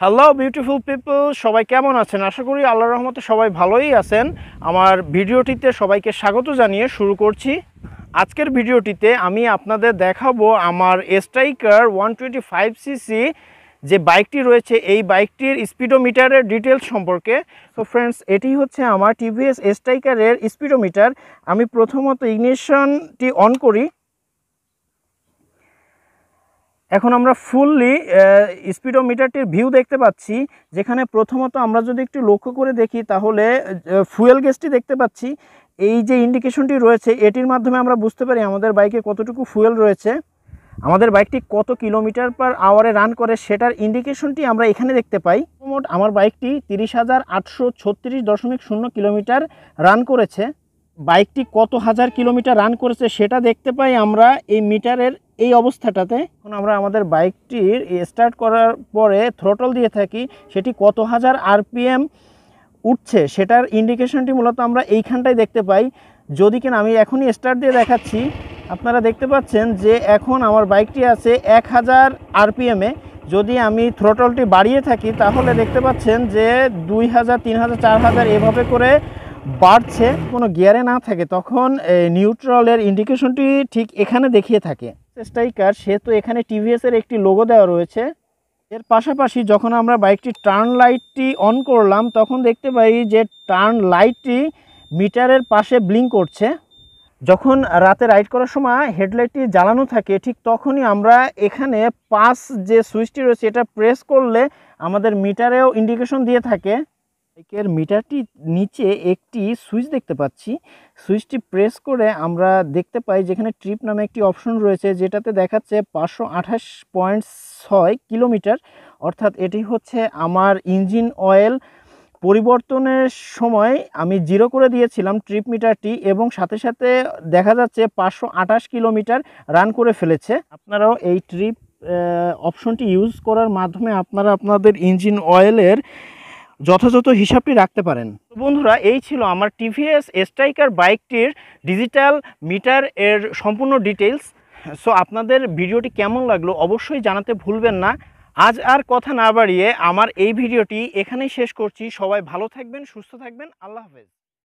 Hello beautiful people সবাই কেমন আছেন? আশা করি আল্লাহর রহমতে সবাই ভালোই আছেন। আমার ভিডিওটিতে সবাইকে স্বাগত জানিয়ে শুরু করছি। আজকের ভিডিওটিতে আমি আপনাদের দেখাবো আমার Striker one twenty five CC যে বাইকটি রয়েছে, এই বাইকটির স্পিডোমিটারের ডিটেলস সম্পর্কে। তো ফ্রেন্ডস এটি হচ্ছে আমার টিভিএস স্ট্রাইকারের স্পিডোমিটার আমি প্রথমত ইগনিশনটি অন করি। এখন আমরা ফুললি স্পিডোমিটারটির ভিউ দেখতে পাচ্ছি, যেখানে প্রথমত আমরা যদি একটু লক্ষ্য করে দেখি, তাহলে ফুয়েল গেসটি দেখতে পাচ্ছি। এই যে ইন্ডিকেশনটি রয়েছে, এটির মাধ্যমে আমরা বুঝতে পারি আমাদের বাইকে কতটুকু ফুয়েল রয়েছে। আমাদের বাইকটি কত কিলোমিটার পার আওয়ারে রান করে, সেটার ইন্ডিকেশনটি আমরা এখানে দেখতে পাই। মোট আমার বাইকটি তিরিশ হাজার আটশো ছত্রিশ দশমিক শূন্য কিলোমিটার রান করেছে। বাইকটি কত হাজার কিলোমিটার রান করেছে, সেটা দেখতে পাই আমরা এই মিটারের এই অবস্থাটাতে এখন আমরা আমাদের বাইকটির স্টার্ট করার পরে থ্রোটল দিয়ে থাকি, সেটি কত হাজার আরপিএম উঠছে সেটার ইন্ডিকেশনটি মূলত আমরা এইখানটায় দেখতে পাই। যদি কিনা আমি এখনই স্টার্ট দিয়ে দেখাচ্ছি, আপনারা দেখতে পাচ্ছেন যে এখন আমার বাইকটি আছে এক হাজার আরপিএমে যদি আমি থ্রোটলটি বাড়িয়ে থাকি, তাহলে দেখতে পাচ্ছেন যে দুই হাজার, তিন হাজার, চার হাজার এভাবে করে বাড়ছে, কোনো গিয়ারে না থাকে, তখন নিউট্রালের ইন্ডিকেশনটি ঠিক এখানে দেখিয়ে থাকে। স্ট্রাইকার সেহেতু এখানে টিভিএসের একটি লোগো দেওয়া রয়েছে। এর পাশাপাশি যখন আমরা বাইকটি টার্ন লাইটটি অন করলাম, তখন দেখতে পাই যে টার্ন লাইটটি মিটারের পাশে ব্লিঙ্ক করছে। যখন রাতে রাইড করার সময় হেডলাইটটি জ্বালানো থাকে, ঠিক তখনই আমরা এখানে পাস যে সুইচটি রয়েছে, এটা প্রেস করলে আমাদের মিটারেও ইন্ডিকেশন দিয়ে থাকে। বাইকের মিটারটি নিচে একটি সুইচ দেখতে পাচ্ছি। সুইচটি প্রেস করে আমরা দেখতে পাই যেখানে ট্রিপ নামে একটি অপশন রয়েছে, যেটাতে দেখাচ্ছে পাঁচশো আঠাশ পয়েন্ট ছয় কিলোমিটার। অর্থাৎ এটি হচ্ছে আমার ইঞ্জিন অয়েল পরিবর্তনের সময় আমি জিরো করে দিয়েছিলাম ট্রিপ মিটারটি এবং সাথে সাথে দেখা যাচ্ছে পাঁচশো আঠাশ কিলোমিটার রান করে ফেলেছে। আপনারাও এই ট্রিপ অপশনটি ইউজ করার মাধ্যমে আপনারা আপনাদের ইঞ্জিন অয়েলের যথাযথ হিসাবটি রাখতে পারেন। বন্ধুরা, এই ছিল আমার টিভিএস স্ট্রাইকার বাইকটির ডিজিটাল মিটার এর সম্পূর্ণ ডিটেলস সো আপনাদের ভিডিওটি কেমন লাগল অবশ্যই জানাতে ভুলবেন না। আজ আর কথা না বাড়িয়ে আমার এই ভিডিওটি এখানেই শেষ করছি। সবাই ভালো থাকবেন, সুস্থ থাকবেন। আল্লাহ হাফেজ।